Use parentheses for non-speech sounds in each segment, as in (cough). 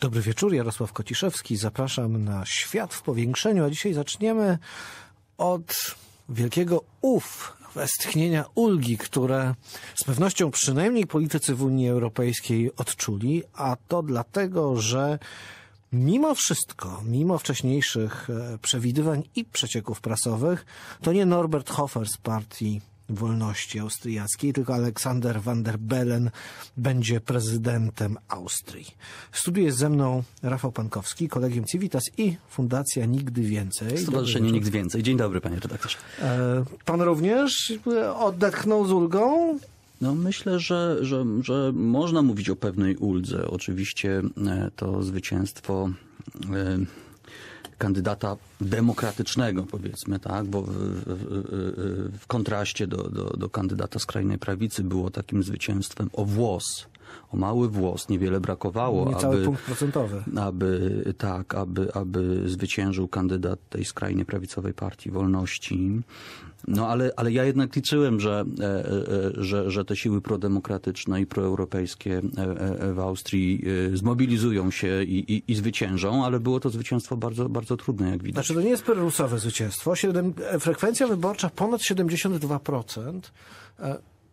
Dobry wieczór, Jarosław Kociszewski. Zapraszam na Świat w Powiększeniu, a dzisiaj zaczniemy od wielkiego ów, westchnienia ulgi, które z pewnością przynajmniej politycy w Unii Europejskiej odczuli, a to dlatego, że mimo wszystko, mimo wcześniejszych e, przewidywań i przecieków prasowych, to nie Norbert Hofer z partii wolności austriackiej, tylko Aleksander van der Bellen będzie prezydentem Austrii. W studiu jest ze mną Rafał Pankowski, Kolegium Civitas i Fundacja Nigdy Więcej. Stowarzyszenie Nigdy Więcej. Dzień dobry, panie redaktorze. E, pan również odetchnął z ulgą? No myślę, że, że, że można mówić o pewnej uldze. Oczywiście e, to zwycięstwo e, kandydata demokratycznego, powiedzmy, tak, bo w, w, w kontraście do, do, do kandydata skrajnej prawicy było takim zwycięstwem o włos o mały włos, niewiele brakowało, Niecały aby, punkt procentowy. aby tak, aby, aby zwyciężył kandydat tej skrajnie prawicowej partii wolności. No ale, ale ja jednak liczyłem, że, e, e, że, że te siły prodemokratyczne i proeuropejskie e, w Austrii zmobilizują się i, i, i zwyciężą, ale było to zwycięstwo bardzo, bardzo trudne, jak widać. Znaczy to nie jest pyrrusowe zwycięstwo. Siedem, frekwencja wyborcza ponad 72%,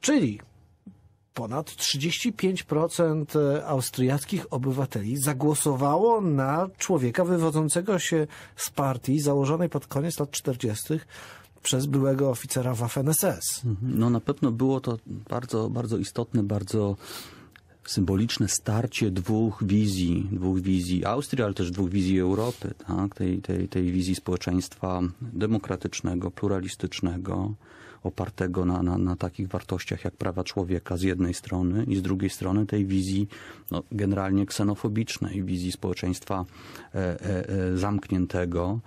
czyli ponad 35% austriackich obywateli zagłosowało na człowieka wywodzącego się z partii założonej pod koniec lat 40. przez byłego oficera Waffen-SS. No na pewno było to bardzo, bardzo istotne, bardzo symboliczne starcie dwóch wizji, dwóch wizji Austrii, ale też dwóch wizji Europy, tak? tej, tej, tej wizji społeczeństwa demokratycznego, pluralistycznego, opartego na, na, na takich wartościach jak prawa człowieka z jednej strony i z drugiej strony tej wizji no, generalnie ksenofobicznej, wizji społeczeństwa e, e, e zamkniętego.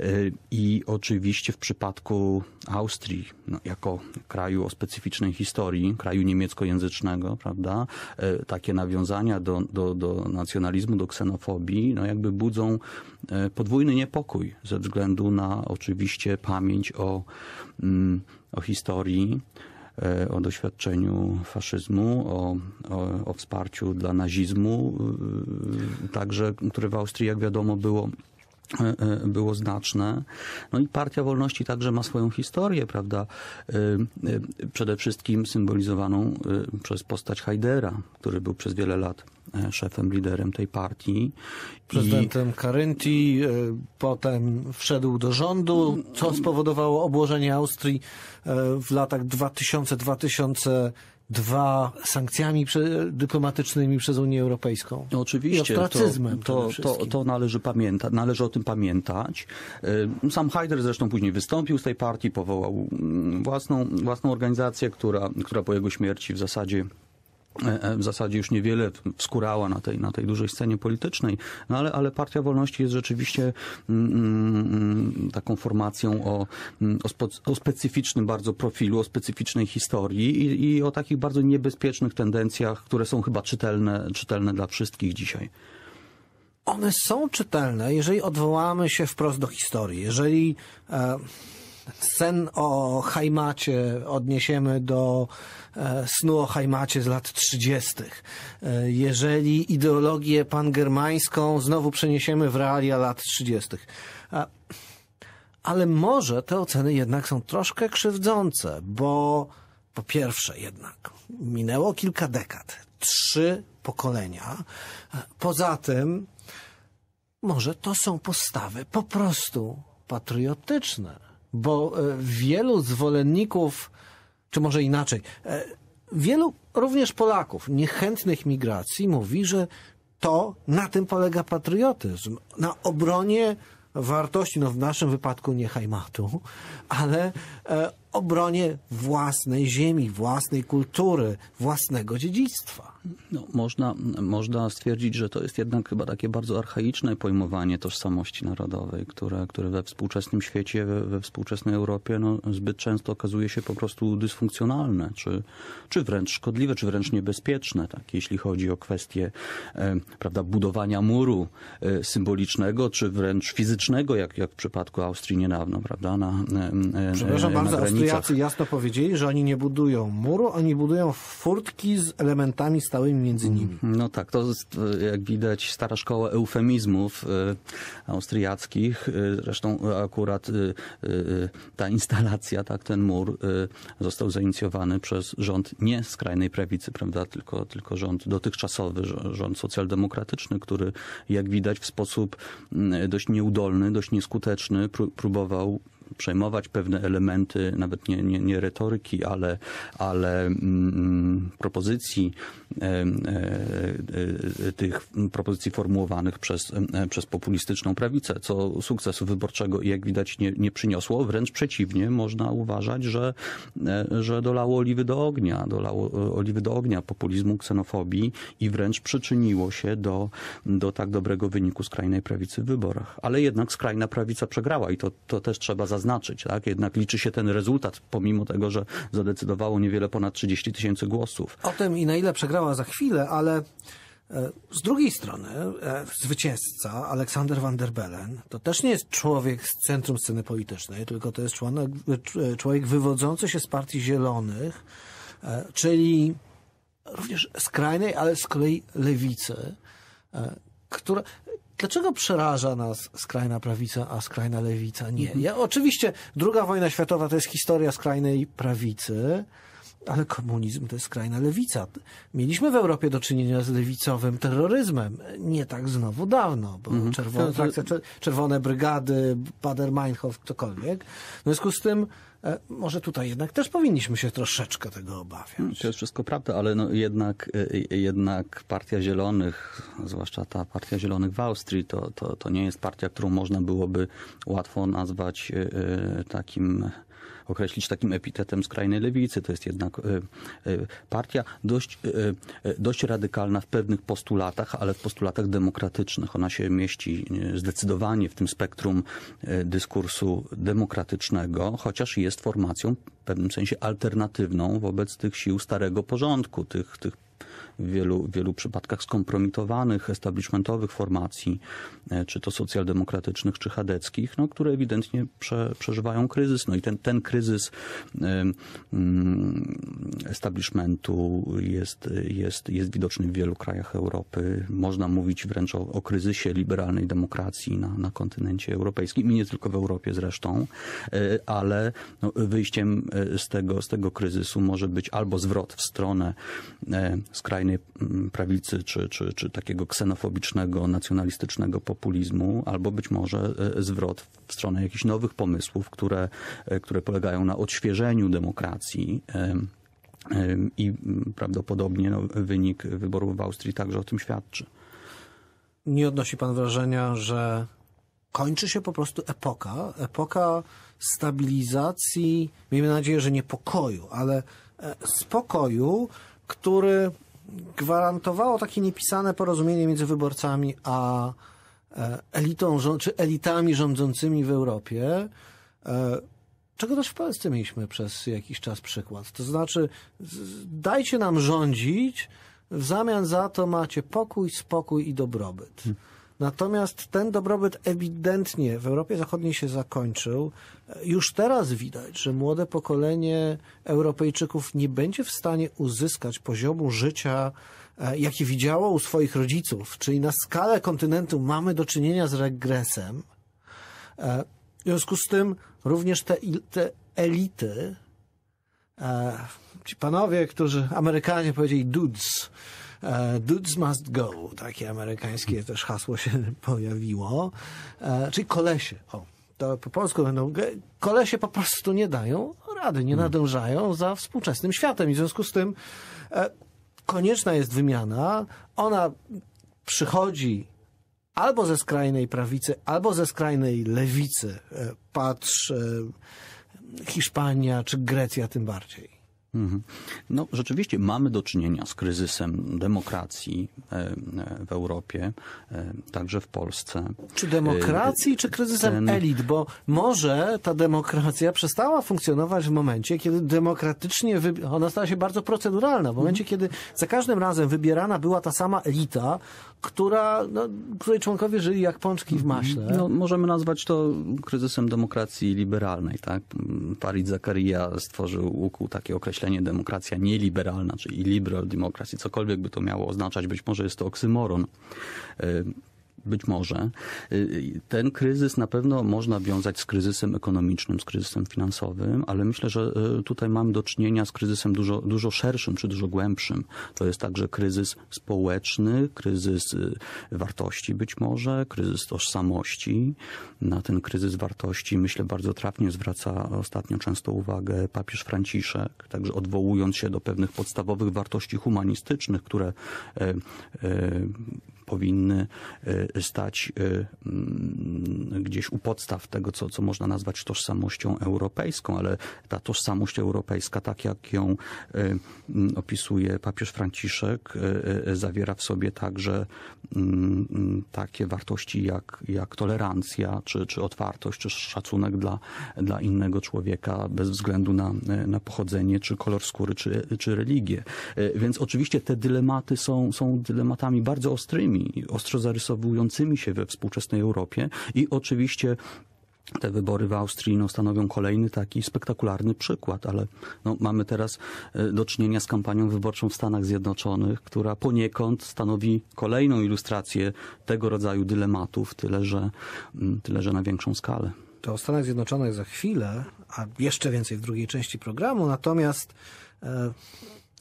E, I oczywiście w przypadku Austrii, no, jako kraju o specyficznej historii, kraju niemieckojęzycznego, prawda, e, takie nawiązania do, do, do nacjonalizmu, do ksenofobii, no jakby budzą e, podwójny niepokój ze względu na oczywiście pamięć o mm, o historii, e, o doświadczeniu faszyzmu, o, o, o, wsparciu dla nazizmu, e, także, które w Austrii, jak wiadomo, było było znaczne. No i Partia Wolności także ma swoją historię, prawda? Przede wszystkim symbolizowaną przez postać Hajdera, który był przez wiele lat szefem, liderem tej partii. Prezydentem I... Carynti, potem wszedł do rządu, co spowodowało obłożenie Austrii w latach 2000-2002 sankcjami dyplomatycznymi przez Unię Europejską. No, oczywiście. I ostracyzmem to, to, to, to należy pamiętać, należy o tym pamiętać. Sam Haider zresztą później wystąpił z tej partii, powołał własną, własną organizację, która, która po jego śmierci w zasadzie w zasadzie już niewiele wskurała na tej, na tej dużej scenie politycznej, no ale, ale Partia Wolności jest rzeczywiście mm, mm, taką formacją o, mm, o, o, specyficznym bardzo profilu, o specyficznej historii i, i o takich bardzo niebezpiecznych tendencjach, które są chyba czytelne, czytelne dla wszystkich dzisiaj one są czytelne, jeżeli odwołamy się wprost do historii. Jeżeli e, sen o Hajmacie odniesiemy do e, snu o Hajmacie z lat 30. E, jeżeli ideologię pangermańską znowu przeniesiemy w realia lat 30. Ale może te oceny jednak są troszkę krzywdzące, bo po pierwsze jednak minęło kilka dekad, trzy pokolenia. Poza tym może to są postawy po prostu patriotyczne bo e, wielu zwolenników, czy może inaczej, e, wielu również Polaków niechętnych migracji mówi, że to na tym polega patriotyzm, na obronie wartości, no w naszym wypadku nie hajmatu, ale e, obronie własnej ziemi, własnej kultury, własnego dziedzictwa. No, można, można stwierdzić, że to jest jednak chyba takie bardzo archaiczne pojmowanie tożsamości narodowej, które, które we współczesnym świecie, we, we współczesnej Europie no, zbyt często okazuje się po prostu dysfunkcjonalne, czy, czy wręcz szkodliwe, czy wręcz niebezpieczne, tak, jeśli chodzi o kwestie e, prawda, budowania muru e, symbolicznego, czy wręcz fizycznego, jak, jak w przypadku Austrii niedawno, prawda, na, e, Przepraszam bardzo, Austriacy jasno powiedzieli, że oni nie budują muru, oni budują furtki z elementami pozostałymi między nimi. No tak, to jest, e, jak widać, stara szkoła eufemizmów e, austriackich. E, Zresztą akurat ta instalacja, tak, ten mur został zainicjowany przez rząd nie skrajnej prawicy, prawda, tylko, tylko rząd dotychczasowy, rz- rząd socjaldemokratyczny, który, jak widać, w sposób mm, dość nieudolny, dość nieskuteczny pró- próbował przejmować pewne elementy, nawet nie, nie, nie retoryki, ale, ale mm, propozycji, e, e, e, tych propozycji formułowanych przez, e, przez populistyczną prawicę, co sukcesu wyborczego, jak widać, nie, nie przyniosło. Wręcz przeciwnie, można uważać, że, e, że dolało oliwy do ognia, dolało oliwy do ognia populizmu, ksenofobii i wręcz przyczyniło się do, do tak dobrego wyniku skrajnej prawicy w wyborach. Ale jednak skrajna prawica przegrała i to, to też trzeba zaznaczyć. Tak? Jednak liczy się ten rezultat, pomimo tego, że zadecydowało niewiele ponad 30 tysięcy głosów. O tym i na ile przegrała za chwilę, ale e, z drugiej strony e, zwycięzca Aleksander van der Bellen to też nie jest człowiek z centrum sceny politycznej, tylko to jest członek, e, człowiek wywodzący się z partii zielonych, czyli również skrajnej, ale z kolei lewicy, która... Dlaczego przeraża nas skrajna prawica, a skrajna lewica nie? Ja, oczywiście druga wojna światowa to jest historia skrajnej prawicy, ale komunizm to jest skrajna lewica. Mieliśmy w Europie do czynienia z lewicowym terroryzmem. Nie tak znowu dawno, bo czerwone, frakcja, czer- czerwone brygady, Bader-Meinhof, ktokolwiek. W związku z tym może tutaj jednak też powinniśmy się troszeczkę tego obawiać. To jest wszystko prawda, ale no jednak, y, jednak Partia Zielonych, zwłaszcza ta Partia Zielonych w Austrii, to, to, to nie jest partia, którą można byłoby łatwo nazwać takim określić takim epitetem skrajnej lewicy. To jest jednak y, y, partia dość, y, dość radykalna w pewnych postulatach, ale w postulatach demokratycznych. Ona się mieści zdecydowanie w tym spektrum dyskursu demokratycznego, chociaż jest formacją w pewnym sensie alternatywną wobec tych sił starego porządku, tych, tych w wielu, wielu przypadkach skompromitowanych, establishmentowych formacji, e, czy to socjaldemokratycznych, czy chadeckich, no, które ewidentnie prze, przeżywają kryzys. No i ten, ten kryzys em, mm, establishmentu jest, jest, jest widoczny w wielu krajach Europy. Można mówić wręcz o, o kryzysie liberalnej demokracji na, na kontynencie europejskim i nie tylko w Europie zresztą, e, ale no, wyjściem e, z tego, z tego kryzysu może być albo zwrot w stronę e, mm, prawicy, czy, czy, czy takiego ksenofobicznego, nacjonalistycznego populizmu, albo być może e, zwrot w stronę jakichś nowych pomysłów, które, e, które polegają na odświeżeniu demokracji. em, em, I mm, prawdopodobnie no, wynik wyborów w Austrii także o tym świadczy. Nie odnosi pan wrażenia, że kończy się po prostu epoka, epoka stabilizacji, miejmy nadzieję, że nie pokoju, ale e, spokoju, który gwarantowało takie niepisane porozumienie między wyborcami a e, elitą, czy elitami rządzącymi w Europie, e, czego też w Polsce mieliśmy przez jakiś czas przykład. To znaczy, dajcie nam rządzić, w zamian za to macie pokój, spokój i dobrobyt. Natomiast ten dobrobyt ewidentnie w Europie Zachodniej się zakończył. Już teraz widać, że młode pokolenie Europejczyków nie będzie w stanie uzyskać poziomu życia, e, jaki widziało u swoich rodziców. Czyli na skalę kontynentu mamy do czynienia z regresem. E, W związku z tym również te, te elity, e, ci panowie, którzy, Amerykanie powiedzieli dudes, dudes must go, takie amerykańskie też hasło się (laughs) pojawiło, e, czyli kolesie, o, to po polsku będą, kolesie po prostu nie dają rady, nie nadążają za współczesnym światem. I w związku z tym e, konieczna jest wymiana, ona przychodzi albo ze skrajnej prawicy, albo ze skrajnej lewicy. E, Patrz e, Hiszpania czy Grecja tym bardziej. Mhm. No, rzeczywiście mamy do czynienia z kryzysem demokracji e, e, w Europie, e, także w Polsce. Czy demokracji, czy kryzysem ten- elit? Bo może ta demokracja przestała funkcjonować w momencie, kiedy demokratycznie, ona stała się bardzo proceduralna, w momencie, kiedy za każdym razem wybierana była ta sama elita, która, no, której członkowie żyli jak pączki w maśle. No, możemy nazwać to kryzysem demokracji liberalnej. Tak? Farid Zakaria stworzył, ukuł takie określenie demokracja nieliberalna, czyli liberal democracy, cokolwiek by to miało oznaczać, być może jest to oksymoron. Y, być może. Y, Ten kryzys na pewno można wiązać z kryzysem ekonomicznym, z kryzysem finansowym, ale myślę, że y, tutaj mamy do czynienia z kryzysem dużo, dużo szerszym czy dużo głębszym. To jest także kryzys społeczny, kryzys y, wartości być może, kryzys tożsamości. Na ten kryzys wartości myślę bardzo trafnie zwraca ostatnio często uwagę papież Franciszek, także odwołując się do pewnych podstawowych wartości humanistycznych, które e, e, powinny e, stać e, mm, gdzieś u podstaw tego, co, co można nazwać tożsamością europejską, ale ta tożsamość europejska, tak jak ją mm, opisuje papież Franciszek, zawiera w sobie także mm, takie wartości jak, jak tolerancja, czy, czy otwartość, czy szacunek dla, dla innego człowieka bez względu na, na pochodzenie, czy kolor skóry, czy, czy religię. Więc oczywiście te dylematy są, są dylematami bardzo ostrymi, ostro zarysowującymi się we współczesnej Europie i oczywiście te wybory w Austrii no, stanowią kolejny taki spektakularny przykład, ale no, mamy teraz e, do czynienia z kampanią wyborczą w Stanach Zjednoczonych, która poniekąd stanowi kolejną ilustrację tego rodzaju dylematów, tyle że, mm, tyle że na większą skalę. To o Stanach Zjednoczonych za chwilę, a jeszcze więcej w drugiej części programu. Natomiast e,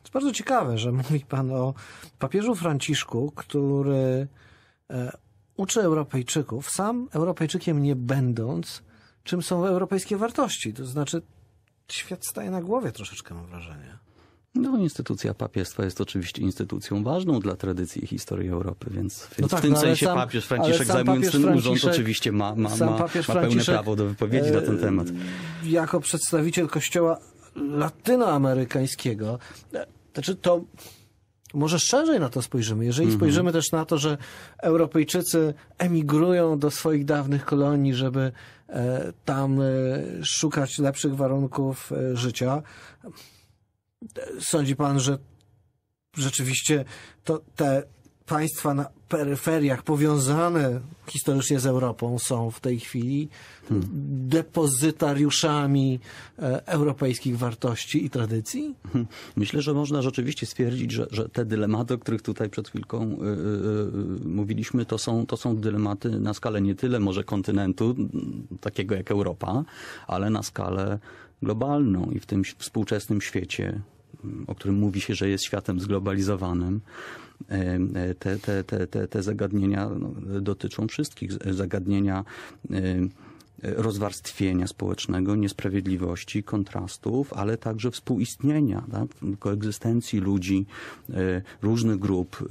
jest bardzo ciekawe, że (laughs) mówi Pan o papieżu Franciszku, który e, uczy Europejczyków, sam Europejczykiem nie będąc, czym są europejskie wartości. To znaczy, świat staje na głowie troszeczkę, mam wrażenie. No, instytucja papiestwa jest oczywiście instytucją ważną dla tradycji i historii Europy, więc, No tak, w tym no sensie sam- papież Franciszek sam zajmując papież ten urząd oczywiście ma, ma, ma, ma pełne prawo do wypowiedzi na ten e, temat. Jako przedstawiciel kościoła latynoamerykańskiego, znaczy to może szerzej na to spojrzymy. Jeżeli Mhm. spojrzymy też na to, że Europejczycy emigrują do swoich dawnych kolonii, żeby e, tam e, szukać lepszych warunków e, życia, sądzi pan, że rzeczywiście to te państwa na peryferiach powiązane historycznie z Europą są w tej chwili depozytariuszami e, europejskich wartości i tradycji? Myślę, że można rzeczywiście stwierdzić, że, że te dylematy, o których tutaj przed chwilką y, y, mówiliśmy, to są, to są dylematy na skalę nie tyle może kontynentu, takiego jak Europa, ale na skalę globalną i w tym współczesnym świecie, o którym mówi się, że jest światem zglobalizowanym, e, e, te, te, te, te, te zagadnienia no, dotyczą wszystkich. Zagadnienia e, rozwarstwienia społecznego, niesprawiedliwości, kontrastów, ale także współistnienia, tak? koegzystencji ludzi, e, różnych grup,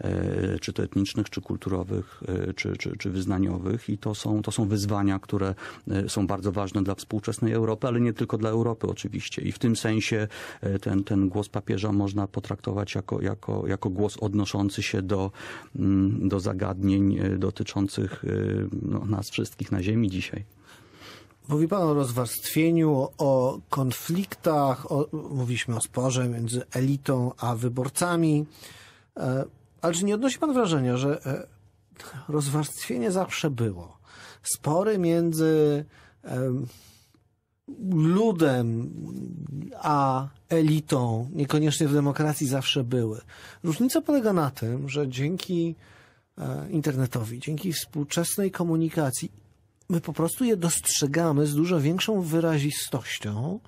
e, e, czy to etnicznych, czy kulturowych, czy, czy, czy wyznaniowych i to są, to są wyzwania, które są bardzo ważne dla współczesnej Europy, ale nie tylko dla Europy oczywiście. I w tym sensie ten, ten głos papieża można potraktować jako, jako, jako głos odnoszący się do, mm, do zagadnień dotyczących no, nas wszystkich na Ziemi dzisiaj. Mówi Pan o rozwarstwieniu, o konfliktach, o, mówiliśmy o sporze między elitą a wyborcami, e, ale czy nie odnosi Pan wrażenia, że e, rozwarstwienie zawsze było? Spory między em, ludem a elitą, niekoniecznie w demokracji, zawsze były. Różnica polega na tym, że dzięki e, internetowi, dzięki współczesnej komunikacji my po prostu je dostrzegamy z dużo większą wyrazistością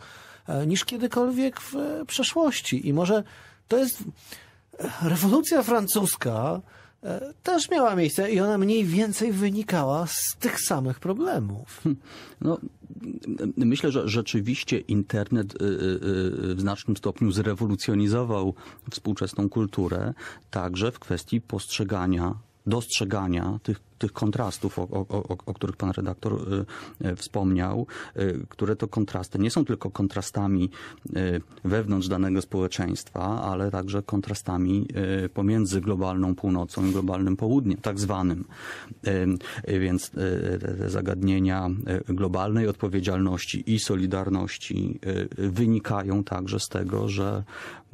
e, niż kiedykolwiek w e, przeszłości. I może to jest e, rewolucja francuska też miała miejsce i ona mniej więcej wynikała z tych samych problemów. No, myślę, że rzeczywiście internet y, y, y, w znacznym stopniu zrewolucjonizował współczesną kulturę, także w kwestii postrzegania, dostrzegania tych, tych kontrastów, o, o, o, o których pan redaktor y, y, wspomniał, y, które to kontrasty nie są tylko kontrastami wewnątrz danego społeczeństwa, ale także kontrastami pomiędzy globalną północą i globalnym południem, tak zwanym. Więc te zagadnienia globalnej odpowiedzialności i solidarności wynikają także z tego, że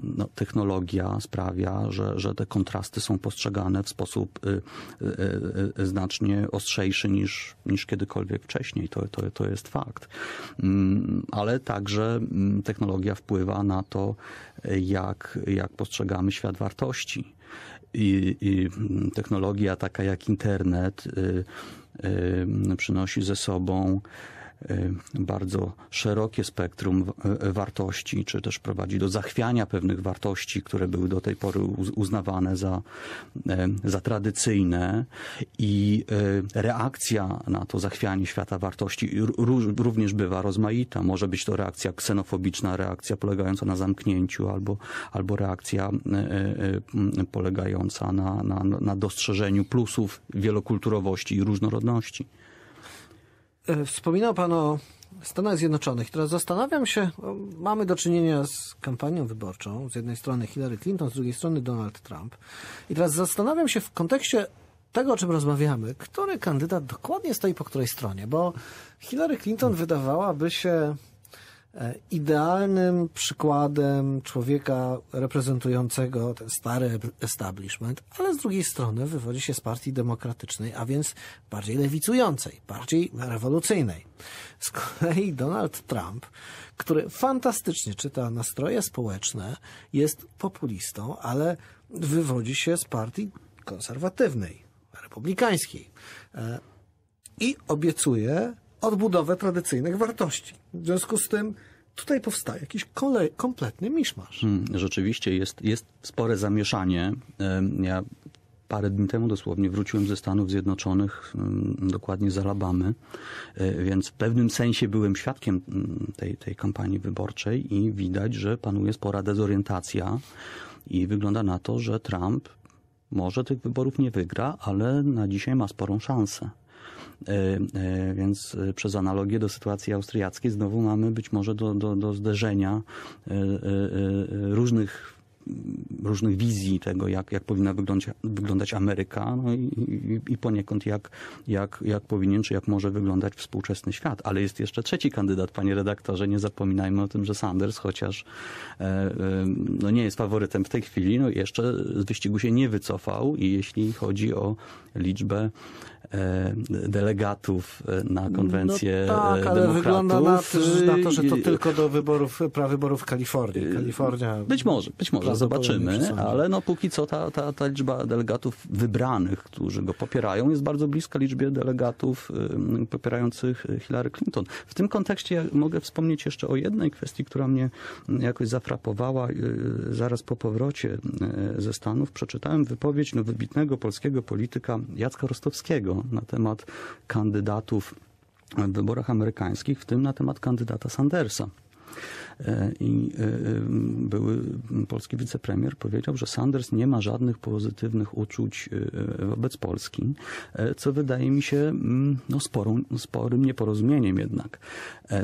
no, technologia sprawia, że, że te kontrasty są postrzegane w sposób y, e, znacznie ostrzejszy niż, niż kiedykolwiek wcześniej. To, to, to jest fakt. Mm, ale także mm, technologia wpływa na to, jak, jak postrzegamy świat wartości. I, i technologia taka jak internet y, y, przynosi ze sobą y, bardzo szerokie spektrum wartości, czy też prowadzi do zachwiania pewnych wartości, które były do tej pory uznawane za, za tradycyjne i reakcja na to zachwianie świata wartości również bywa rozmaita. Może być to reakcja ksenofobiczna, reakcja polegająca na zamknięciu albo, albo reakcja polegająca na, na, na dostrzeżeniu plusów wielokulturowości i różnorodności. E, wspominał Pan o Stanach Zjednoczonych. Teraz zastanawiam się, mamy do czynienia z kampanią wyborczą. Z jednej strony Hillary Clinton, z drugiej strony Donald Trump. I teraz zastanawiam się w kontekście tego, o czym rozmawiamy, który kandydat dokładnie stoi po której stronie, bo Hillary Clinton wydawałaby się idealnym przykładem człowieka reprezentującego ten stary establishment, ale z drugiej strony wywodzi się z partii demokratycznej, a więc bardziej lewicującej, bardziej rewolucyjnej. Z kolei Donald Trump, który fantastycznie czyta nastroje społeczne, jest populistą, ale wywodzi się z partii konserwatywnej, republikańskiej. E, I obiecuje odbudowę tradycyjnych wartości. W związku z tym tutaj powstaje jakiś kolej, kompletny miszmasz. Hmm, rzeczywiście jest, jest spore zamieszanie. Ja parę dni temu dosłownie wróciłem ze Stanów Zjednoczonych, dokładnie z Alabamy, e, więc w pewnym sensie byłem świadkiem tej, tej kampanii wyborczej i widać, że panuje spora dezorientacja i wygląda na to, że Trump może tych wyborów nie wygra, ale na dzisiaj ma sporą szansę. E, e, więc e, przez analogię do sytuacji austriackiej znowu mamy być może do, do, do zderzenia różnych różnych wizji tego, jak, jak powinna wyglądać, wyglądać Ameryka no i, i, i poniekąd jak, jak, jak powinien, czy jak może wyglądać współczesny świat. Ale jest jeszcze trzeci kandydat, panie redaktorze. Nie zapominajmy o tym, że Sanders, chociaż e, e, no nie jest faworytem w tej chwili, no jeszcze z wyścigu się nie wycofał i jeśli chodzi o liczbę e, delegatów na konwencję no tak, ale wygląda na to, na to, że to tylko do wyborów, prawyborów w Kalifornii. Kalifornia. Być może, być może zobaczymy, ale no póki co ta, ta, ta liczba delegatów wybranych, którzy go popierają, jest bardzo bliska liczbie delegatów popierających Hillary Clinton. W tym kontekście mogę wspomnieć jeszcze o jednej kwestii, która mnie jakoś zafrapowała y, zaraz po powrocie y, ze Stanów. Przeczytałem wypowiedź no, wybitnego polskiego polityka Jacka Rostowskiego na temat kandydatów w wyborach amerykańskich, w tym na temat kandydata Sandersa. E, I e, były polski wicepremier powiedział, że Sanders nie ma żadnych pozytywnych uczuć e, wobec Polski, co wydaje mi się mm, no, sporą, sporym nieporozumieniem jednak,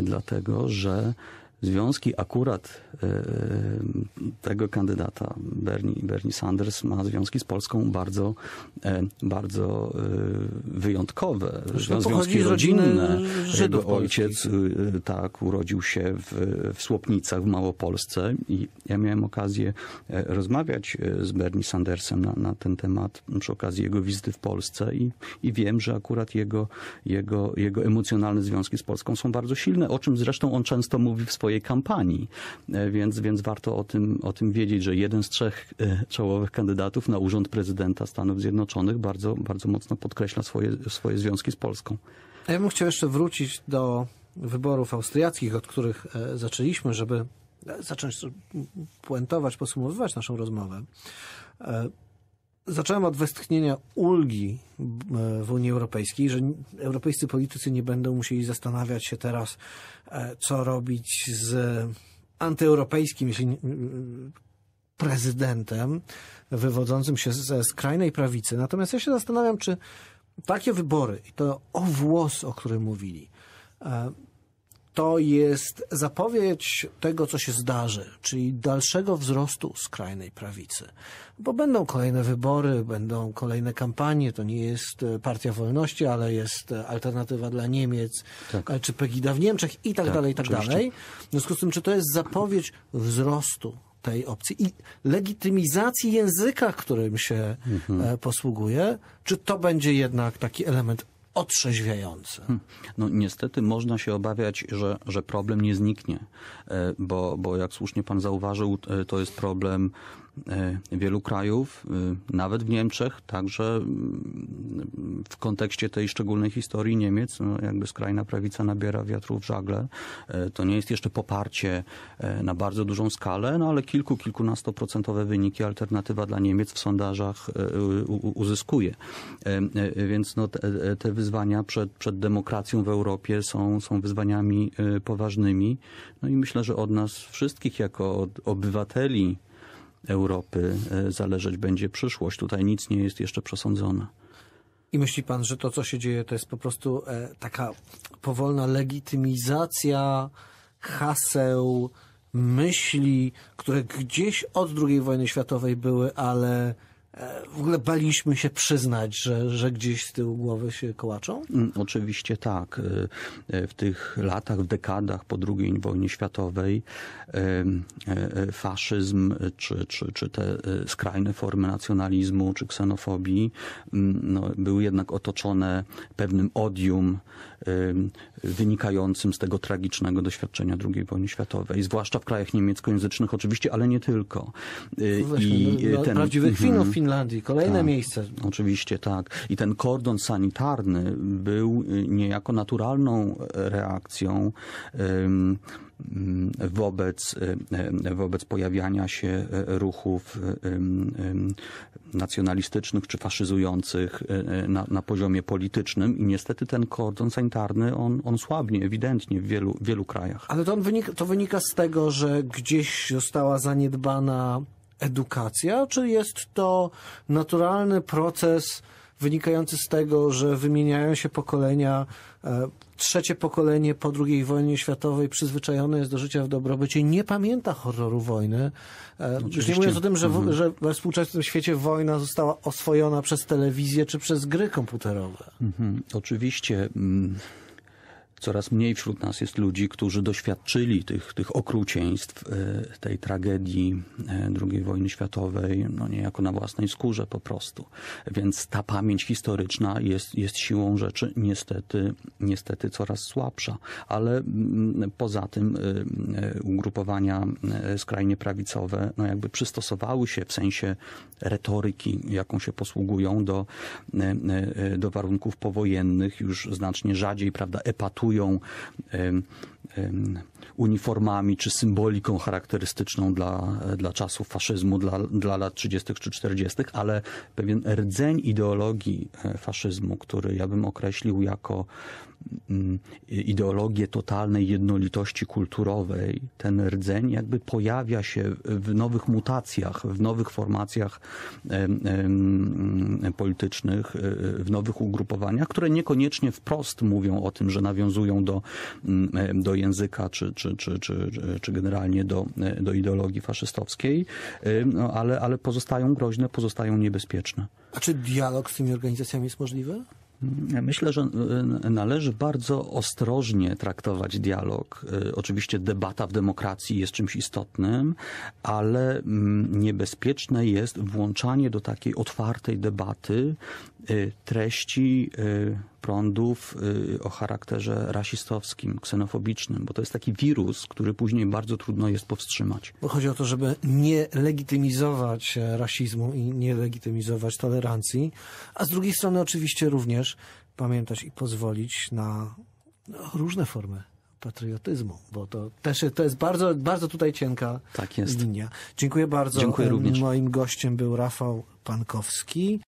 dlatego że związki akurat e, tego kandydata, Bernie, Bernie Sanders, ma związki z Polską bardzo, e, bardzo e, wyjątkowe. Związki rodzinne. Jego ojciec tak urodził się w, w Słopnicach w Małopolsce i ja miałem okazję rozmawiać z Bernie Sandersem na, na ten temat przy okazji jego wizyty w Polsce i, i wiem, że akurat jego, jego, jego emocjonalne związki z Polską są bardzo silne, o czym zresztą on często mówi w swojej swojej kampanii. E, więc, więc warto o tym, o tym wiedzieć, że jeden z trzech e, czołowych kandydatów na urząd prezydenta Stanów Zjednoczonych bardzo, bardzo mocno podkreśla swoje, swoje związki z Polską. A ja bym chciał jeszcze wrócić do wyborów austriackich, od których e, zaczęliśmy, żeby zacząć puentować, podsumowywać naszą rozmowę. Zacząłem od westchnienia ulgi w Unii Europejskiej, że europejscy politycy nie będą musieli zastanawiać się teraz, e, co robić z antyeuropejskim prezydentem wywodzącym się ze skrajnej prawicy. Natomiast ja się zastanawiam, czy takie wybory, i to o włos, o którym mówili, e, to jest zapowiedź tego, co się zdarzy, czyli dalszego wzrostu skrajnej prawicy. Bo będą kolejne wybory, będą kolejne kampanie, to nie jest e, Partia Wolności, ale jest e, Alternatywa dla Niemiec, tak. czy Pegida w Niemczech i tak, tak dalej, i tak oczywiście. dalej. W związku z tym, czy to jest zapowiedź wzrostu tej opcji i legitymizacji języka, którym się e, posługuje, czy to będzie jednak taki element otrzeźwiający? No niestety można się obawiać, że, że problem nie zniknie, e, bo, bo jak słusznie pan zauważył, e, to jest problem wielu krajów, e, nawet w Niemczech, także mm, w kontekście tej szczególnej historii Niemiec, no jakby skrajna prawica nabiera wiatru w żagle. E, To nie jest jeszcze poparcie e, na bardzo dużą skalę, no ale kilku, kilkunastoprocentowe wyniki alternatywa dla Niemiec w sondażach e, uzyskuje. E, e, Więc no, te, te wyzwania przed, przed demokracją w Europie są, są wyzwaniami e, poważnymi. No i myślę, że od nas wszystkich jako od obywateli Europy e, zależeć będzie przyszłość. Tutaj nic nie jest jeszcze przesądzone. I myśli pan, że to, co się dzieje, to jest po prostu e, taka powolna legitymizacja haseł, myśli, które gdzieś od II wojny światowej były, ale w ogóle baliśmy się przyznać, że, że gdzieś z tyłu głowy się kołaczą? Mm, Oczywiście tak. Y, y, W tych latach, w dekadach po II wojnie światowej faszyzm czy, czy, czy te skrajne formy nacjonalizmu czy ksenofobii mm, no, były jednak otoczone pewnym odium wynikającym z tego tragicznego doświadczenia II wojny światowej, zwłaszcza w krajach niemieckojęzycznych oczywiście, ale nie tylko. Y, Weźmy, no, no, ten- prawdziwych Mhm. Finlandii, kolejne Tak. miejsce. Oczywiście tak. I ten kordon sanitarny był y, niejako naturalną reakcją ym, ym, wobec, y, y, wobec pojawiania się y, ruchów nacjonalistycznych czy faszyzujących na, na poziomie politycznym i niestety ten kordon sanitarny on, on słabnie ewidentnie w wielu, wielu krajach. Ale to, on wynika, to wynika z tego, że gdzieś została zaniedbana edukacja, czy jest to naturalny proces wynikający z tego, że wymieniają się pokolenia, e, trzecie pokolenie po II wojnie światowej przyzwyczajone jest do życia w dobrobycie, nie pamięta horroru wojny. E, Już nie Oczywiście. mówiąc o tym, że, w, że we współczesnym świecie wojna została oswojona przez telewizję czy przez gry komputerowe. Mhm. Oczywiście mm, coraz mniej wśród nas jest ludzi, którzy doświadczyli tych, tych okrucieństw, e, tej tragedii e, II wojny światowej, no niejako na własnej skórze po prostu. Więc ta pamięć historyczna jest, jest siłą rzeczy niestety, niestety coraz słabsza. Ale mm, poza tym e, ugrupowania skrajnie prawicowe no jakby przystosowały się w sensie retoryki, jaką się posługują do, do warunków powojennych, już znacznie rzadziej, prawda, epatują em, uniformami czy symboliką charakterystyczną dla, dla czasów faszyzmu, dla, dla lat 30. czy 40., ale pewien rdzeń ideologii e, faszyzmu, który ja bym określił jako mm, ideologię totalnej jednolitości kulturowej, ten rdzeń jakby pojawia się w nowych mutacjach, w nowych formacjach politycznych, e, w nowych ugrupowaniach, które niekoniecznie wprost mówią o tym, że nawiązują do, mm, e, do języka czy, czy, czy, czy, czy generalnie do, do ideologii faszystowskiej, no, ale, ale pozostają groźne, pozostają niebezpieczne. A czy dialog z tymi organizacjami jest możliwy? Myślę, że y, należy bardzo ostrożnie traktować dialog. Y, Oczywiście debata w demokracji jest czymś istotnym, ale mm, niebezpieczne jest włączanie do takiej otwartej debaty y, treści prądów y, o charakterze rasistowskim, ksenofobicznym, bo to jest taki wirus, który później bardzo trudno jest powstrzymać. Bo chodzi o to, żeby nie legitymizować e, rasizmu i nie legitymizować tolerancji, a z drugiej strony oczywiście również pamiętać i pozwolić na no, różne formy patriotyzmu, bo to też to jest bardzo, bardzo tutaj cienka Tak linia. Dziękuję bardzo. Dziękuję Em, również. Moim gościem był Rafał Pankowski,